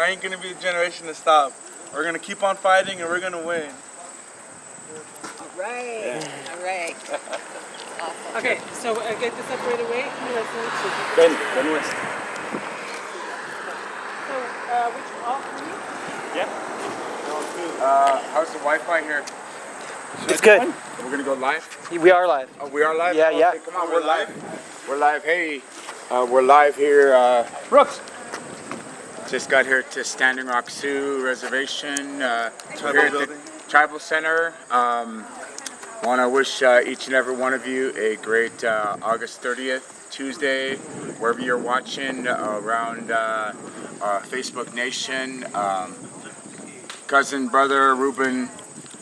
I ain't gonna be the generation to stop. We're gonna keep on fighting and we're gonna win. All right. All right. Okay, so uh, get this up right away. Who has the- Ben, Ben West. So, uh, which, all three? Uh, how's the Wi-Fi here? It's good. We're gonna go live. We are live. Oh, we are live. Yeah, okay, yeah. Come on, we're live. We're live. Hey, uh, we're live here. Uh, Brooks. Just got here to Standing Rock Sioux Reservation. Uh, Tribal here at building. the Tribal Center. Um, Want to wish uh, each and every one of you a great uh, August 30th, Tuesday, wherever you're watching uh, around uh, Facebook Nation. Um, cousin, brother, Ruben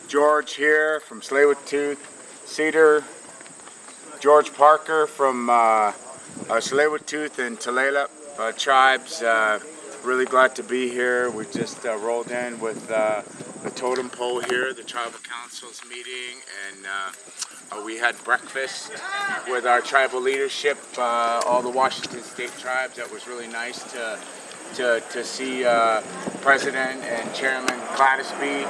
George here from Tsleil-Waututh, Cedar, George Parker from uh, uh, and Tulalip uh, tribes. Uh, really glad to be here. We just uh, rolled in with uh, the totem pole here, the tribal council's meeting, and uh, uh, we had breakfast with our tribal leadership, uh, all the Washington State tribes. That was really nice to to, to see uh, President and Chairman Cladoosby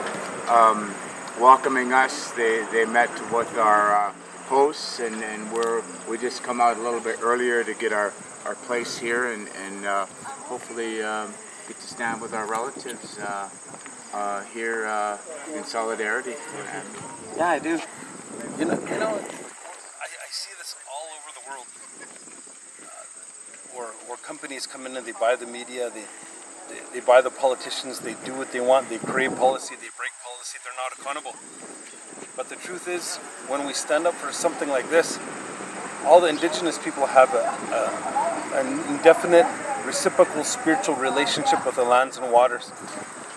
um, welcoming us. They, they met with our hosts, and, and we're we just come out a little bit earlier to get our, our place here, and, and uh, hopefully um, get to stand with our relatives uh, uh, here uh, in solidarity. Yeah, I do. You know, you know, I, I see this all over the world. Uh, where, where companies come in and they buy the media, they, they, they buy the politicians, they do what they want, they create policy, they break policy, they're not accountable. But the truth is, when we stand up for something like this, all the indigenous people have a, a, an indefinite reciprocal spiritual relationship with the lands and waters.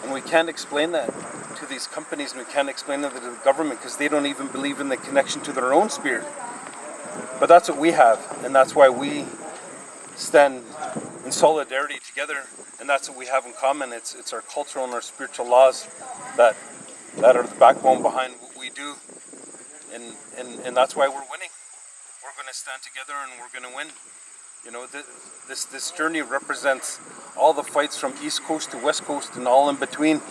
And we can't explain that to these companies and we can't explain that to the government because they don't even believe in the connection to their own spirit. But that's what we have, and that's why we stand in solidarity together, and that's what we have in common. It's, it's our cultural and our spiritual laws that, that are the backbone behind what we do, and, and, and that's why we're winning. We're going to stand together and we're going to win. You know, th- this this journey represents all the fights from East Coast to West Coast and all in between,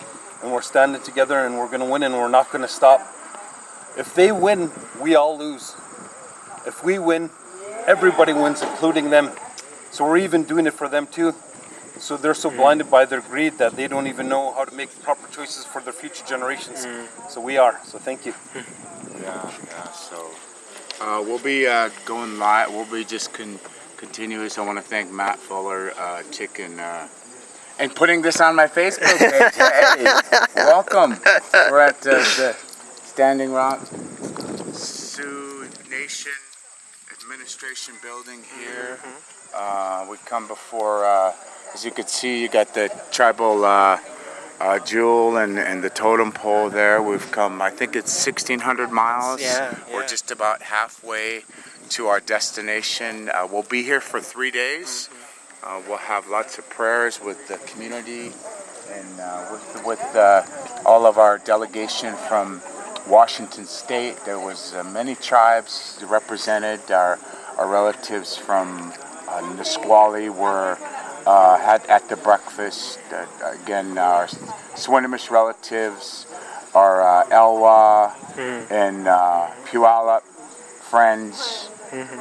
and we're standing together and we're going to win and we're not going to stop. If they win, we all lose. If we win, everybody wins, including them. So we're even doing it for them too. So they're so blinded by their greed that they don't even know how to make proper choices for their future generations. Mm. So we are. So thank you. Yeah, yeah. So uh, we'll be uh, going live. We'll be just con- continuous. I want to thank Matt Fuller, uh, Chicken, uh, and putting this on my Facebook page. hey, welcome. We're at uh, the Standing Rock Sioux Nation Administration Building here. Uh, we come before, uh, as you can see, you got the tribal. Uh, Jewell and, and the totem pole there. We've come, I think it's 1,600 miles. Yeah, We're just about halfway to our destination. Uh, we'll be here for three days. Uh, we'll have lots of prayers with the community and uh, with, with uh, all of our delegation from Washington State. There was uh, many tribes represented. Our, our relatives from uh, Nisqually were uh, had at the breakfast. Uh, again, our Swinomish relatives, our uh, Elwha and uh, Puyallup friends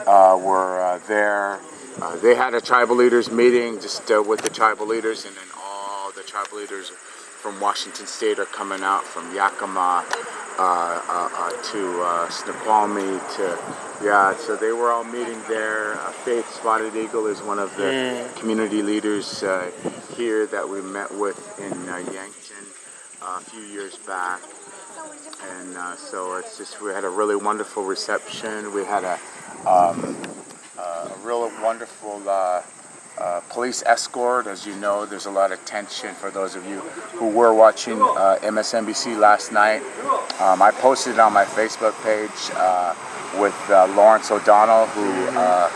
uh, were uh, there. Uh, they had a tribal leaders meeting just uh, with the tribal leaders, and then all the tribal leaders from Washington State are coming out from Yakima uh, uh, uh, to uh, Snoqualmie to yeah. So they were all meeting there. Uh, Faith Spotted Eagle is one of the community leaders uh, here that we met with in uh, Yankton uh, a few years back and uh, so it's just we had a really wonderful reception. We had a, um, a real wonderful uh, uh, police escort. As you know, there's a lot of tension for those of you who were watching uh, MSNBC last night. Um, I posted it on my Facebook page uh, with uh, Lawrence O'Donnell, who uh,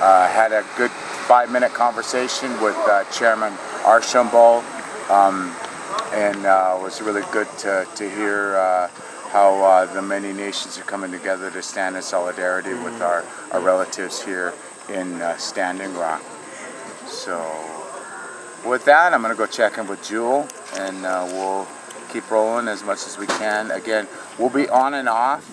uh, had a good five-minute conversation with uh, Chairman Archambault. Um, and uh, it was really good to, to hear uh, how uh, the many nations are coming together to stand in solidarity with our, our relatives here in uh, Standing Rock. So, with that, I'm gonna go check in with Jewell, and uh, we'll keep rolling as much as we can. Again, we'll be on and off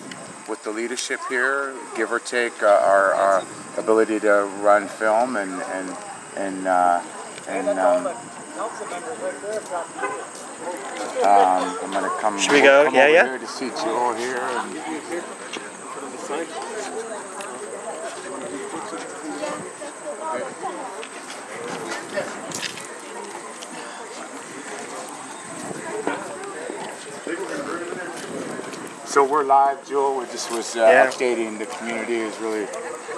with the leadership here, give or take uh, our, our ability to run film and and and uh, and. Um, um, I'm gonna come. Should we go? Come Yeah, over yeah. Here to see Jewell here. And, So we're live, Jewell. We just was uh, Yeah. updating the community. It was really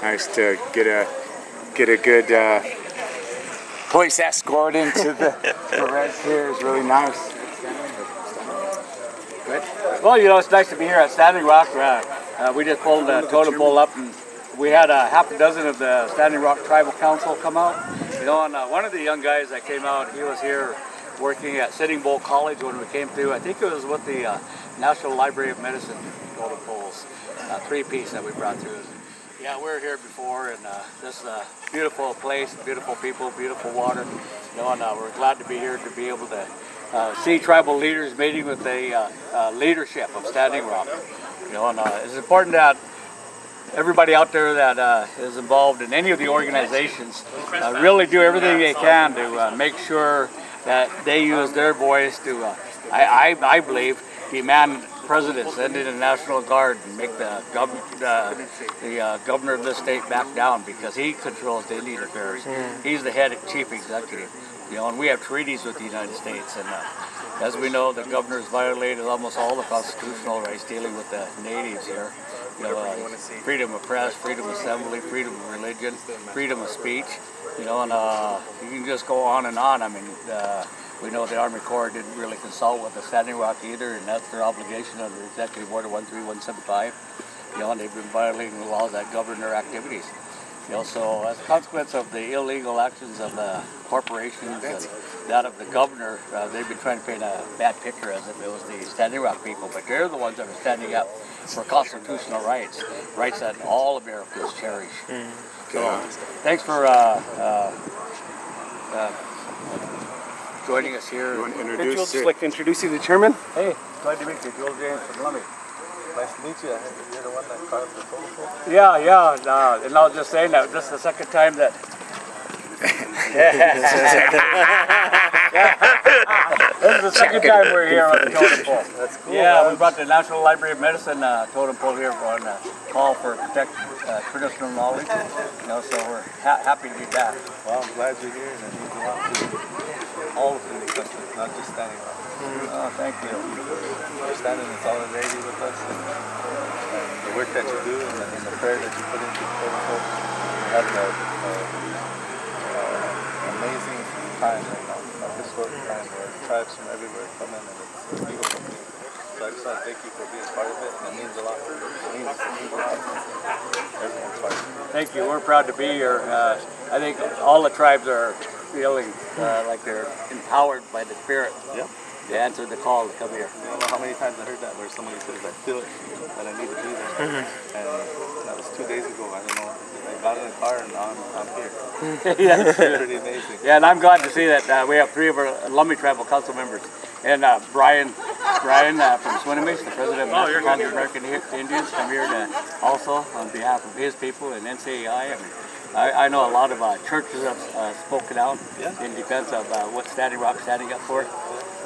nice to get a get a good uh, police escort into the Perez here. It's really nice. Good. Well, you know, it's nice to be here at Standing Rock. Uh, uh, we just pulled the totem pole up, and we had a half a dozen of the Standing Rock Tribal Council come out. You know, and uh, one of the young guys that came out, he was here working at Sitting Bull College when we came through. I think it was with the uh, National Library of Medicine totem poles, uh, three piece that we brought through. Yeah, we were here before, and uh, this is a beautiful place, beautiful people, beautiful water. You know, and uh, we're glad to be here to be able to uh, see tribal leaders meeting with the uh, uh, leadership of Standing Rock. You know, and it's important that everybody out there that uh, is involved in any of the organizations really do everything they can to make sure that they use their voice to, uh, I, I, I believe, demand president send in the National Guard and make the, gov- uh, the uh, governor of the state back down because he controls the Indian affairs. He's the head chief executive. You know, and we have treaties with the United States, and uh, as we know, the governor's violated almost all the constitutional rights dealing with the natives here. You know, uh, freedom of press, freedom of assembly, freedom of religion, freedom of speech. You know, and uh, you can just go on and on. I mean, uh, we know the Army Corps didn't really consult with the Standing Rock either, and that's their obligation under Executive Order 13175. You know, and they've been violating the laws that govern their activities. You know, so as a consequence of the illegal actions of the corporations and that of the governor, uh, they've been trying to paint a bad picture as if it was the Standing Rock people, but they're the ones that are standing up for constitutional rights, rights that all Americans cherish. So, thanks for uh, uh, uh, joining us here. You want to introduce just like to introduce you to the chairman. Hey, glad to meet you, Jewell James from Lummi. Nice to meet you. You're the one that carved the photo. Yeah, yeah, and, uh, and I was just saying that this is the second time that. this is the second time we're here on the totem pole. That's cool. Yeah, man. we brought the National Library of Medicine uh, totem pole here on a call for protect uh, traditional knowledge. You know, so we're ha- happy to be back. Well, I'm glad you're here, and it means a lot to all of the customers, not just Standing Rock. Oh, thank you. You're standing in solidarity with us, and, and the work that you do, and the, and the prayer that you put into the protocol. We're having a, a, a amazing time right now, a historic time where tribes from everywhere come in, and it's beautiful. So I just want to thank you for being part of it, and it means a lot. It means, it means a lot. Everyone's part of it. Thank you. We're proud to be here. Uh, I think all the tribes are feeling uh, like they're empowered by the spirit. Yep. They answered the call to come here. I don't know how many times I heard that where somebody says, I feel it, that I need to be there. And that was two days ago. I don't know. I got in the car and now I'm, I'm here. yeah. It's pretty amazing. Yeah, and I'm glad to see that uh, we have three of our Lummi Tribal Council members. And uh, Brian Brian uh, from Swinomish, the president of Oh, National Council of American Hi- Indians, come here to also on behalf of his people and NCAI. I, mean, I, I know a lot of uh, churches have uh, spoken out Yeah. in defense of uh, what Standing Rock standing up for.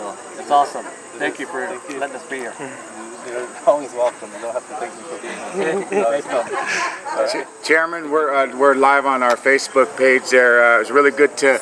So it's awesome. Thank you for Thank you. letting us be here. You're always welcome. You don't have to thank me for being here. You always come. Ch- Chairman, we're uh, we're live on our Facebook page. There, uh, it was really good to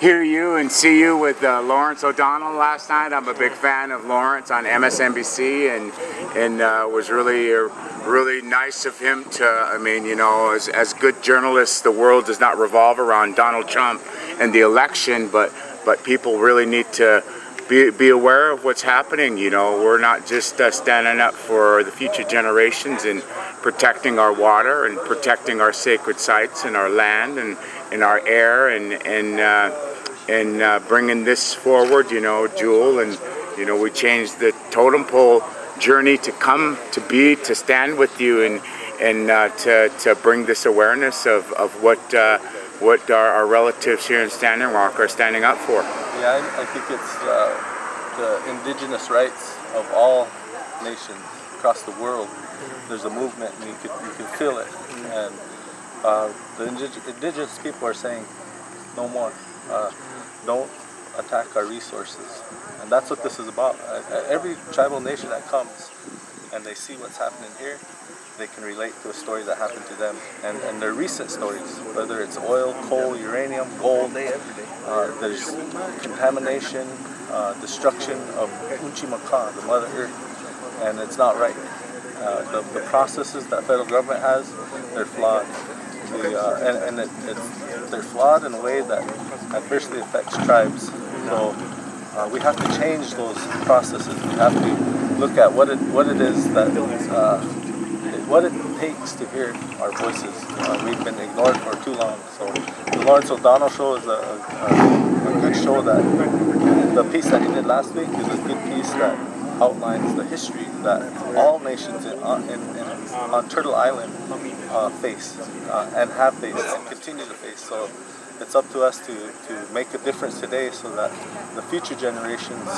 hear you and see you with uh, Lawrence O'Donnell last night. I'm a big fan of Lawrence on MSNBC, and and uh, was really uh, really nice of him to. I mean, you know, as as good journalists, the world does not revolve around Donald Trump and the election, but but people really need to. Be, be aware of what's happening. You know, we're not just uh, standing up for the future generations and protecting our water and protecting our sacred sites and our land and, and our air and and uh, and uh, bringing this forward. You know, Jewell and you know we changed the totem pole journey to come to be to stand with you and and uh, to to bring this awareness of of what. What our, our relatives here in Standing Rock are standing up for. Yeah, I, I think it's uh, the indigenous rights of all nations across the world. There's a movement, and you can you can feel it. And uh, the indig- indigenous people are saying, no more. Uh, don't attack our resources. And that's what this is about. Every tribal nation that comes and they see what's happening here, they can relate to a story that happened to them. And, and they're recent stories, whether it's oil, coal, uranium, gold, uh, there's contamination, uh, destruction of Unchimakan, the Mother Earth, and it's not right. Uh, the, the processes that federal government has, they're flawed. The, uh, and and it, it's, they're flawed in a way that adversely affects tribes. So uh, we have to change those processes. We have to look at what it what it is that uh, what it takes to hear our voices. Uh, we've been ignored for too long. So the Lawrence O'Donnell show is a, a, a good show that the piece that he did last week is a good piece that outlines the history that all nations in, on, in, in, on Turtle Island uh, face uh, and have faced and continue to face. So it's up to us to, to make a difference today so that the future generations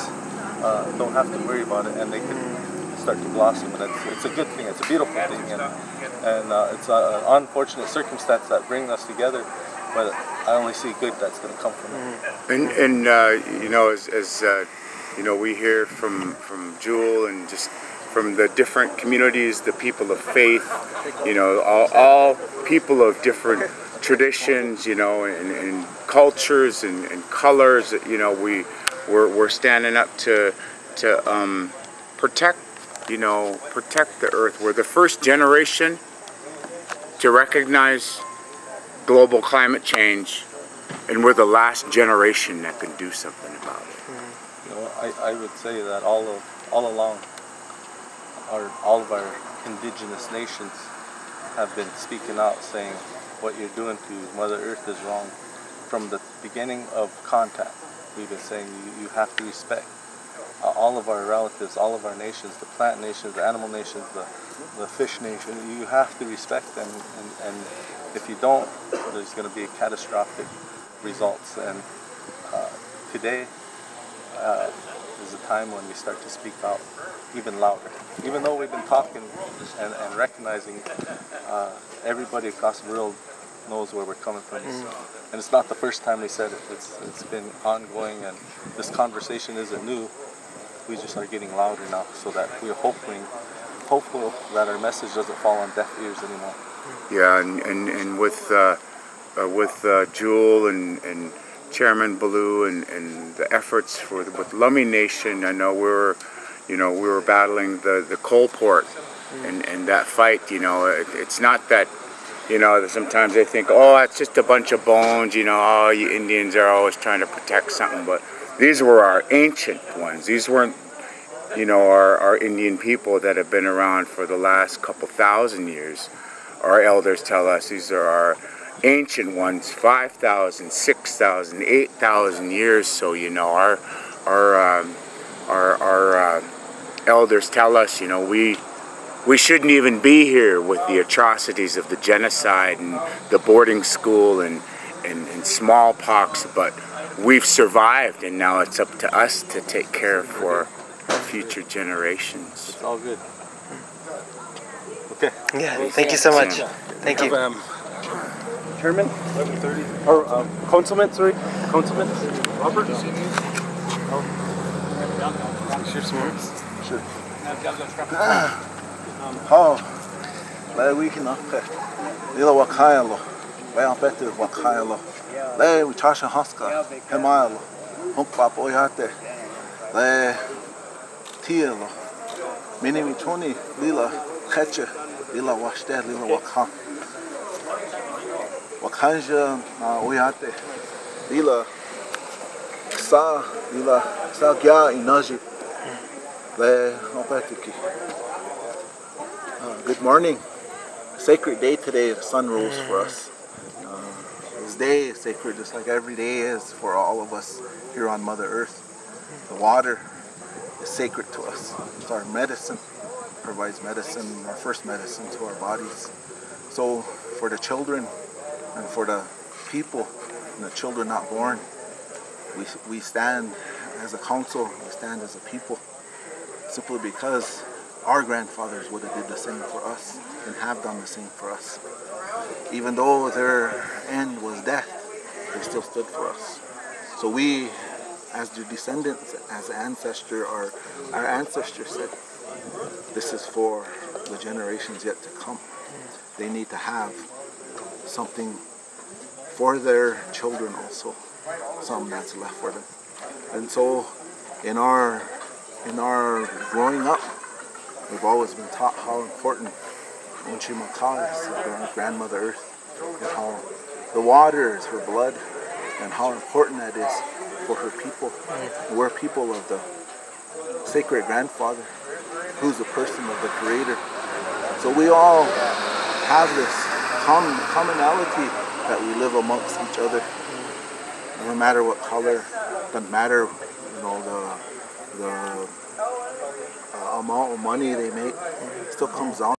uh, don't have to worry about it and they can start to blossom. And it's, it's a good thing, it's a beautiful thing, and, and uh, it's an unfortunate circumstance that brings us together. But I only see good that's going to come from it. And, and uh, you know, as, as uh, you know, we hear from from Jewell and just from the different communities, the people of faith, you know, all, all people of different traditions, you know, and, and cultures and, and, colors. You know, we we're, we're standing up to to um, protect, you know, protect the earth. We're the first generation to recognize global climate change, and we're the last generation that can do something about it. You know, I, I would say that all of all along, our all of our indigenous nations have been speaking out, saying what you're doing to Mother Earth is wrong. From the beginning of contact, we've been saying you, you have to respect uh, all of our relatives, all of our nations, the plant nations, the animal nations, the, the fish nation. You have to respect them, and, and if you don't, there's going to be catastrophic results. And uh, today uh, is a time when we start to speak out even louder. Even though we've been talking and, and recognizing uh, everybody across the world knows where we're coming from. And it's not the first time they said it. It's, it's been ongoing and this conversation isn't new. We just are getting louder now so that we're hoping, hopeful that our message doesn't fall on deaf ears anymore. Yeah, and, and, and with, uh, uh, with uh, Jewell and, and Chairman Ballew and, and the efforts for the, with Lummi Nation, I know we were, you know, we were battling the, the coal port and, and that fight, you know, it, it's not that, you know, sometimes they think, oh, it's just a bunch of bones, you know, oh, you Indians are always trying to protect something, but these were our ancient ones. These weren't, you know, our, our Indian people that have been around for the last couple thousand years. Our elders tell us these are our ancient ones, 5,000, 6,000, 8,000 years. So, you know, our, our, um, our, our uh, elders tell us, you know, we, we shouldn't even be here with the atrocities of the genocide and the boarding school and, and, and smallpox, but we've survived and now it's up to us to take care for our future generations. It's all good. Okay. Yeah, thank you so much. Thank you. Um, Chairman? 1130. Or Councilman, sorry. Councilman? Robert? Oh. some words. Sure. Oh, le wiki na pe. Lila wakailo. Le on betu wakailo. Le witasha haska. Hemailo. Humpa boyate. Le tielo. Mini mitoni lila keche. Lila washte lila wakan. Wakanja na oyate. Lila sa lila sa gya inaji. Le on betuki. Good morning. Sacred day today. The sun rose for us. Uh, this day is sacred, just like every day is for all of us here on Mother Earth. The water is sacred to us. It's our medicine. Provides medicine, our first medicine to our bodies. So for the children and for the people and the children not born. We, we stand as a council, we stand as a people, simply because our grandfathers would have did the same for us and have done the same for us. Even though their end was death, they still stood for us. So we, as their descendants, as ancestor, our, our ancestors said, this is for the generations yet to come. They need to have something for their children also, something that's left for them. And so in our in our growing up, we've always been taught how important Unchimakal is, our grandmother earth, and how the water is her blood, and how important that is for her people. We're people of the sacred grandfather, who's the person of the creator. So we all have this common commonality that we live amongst each other. No matter what color, doesn't matter, you know, the the amount of money they make, still comes down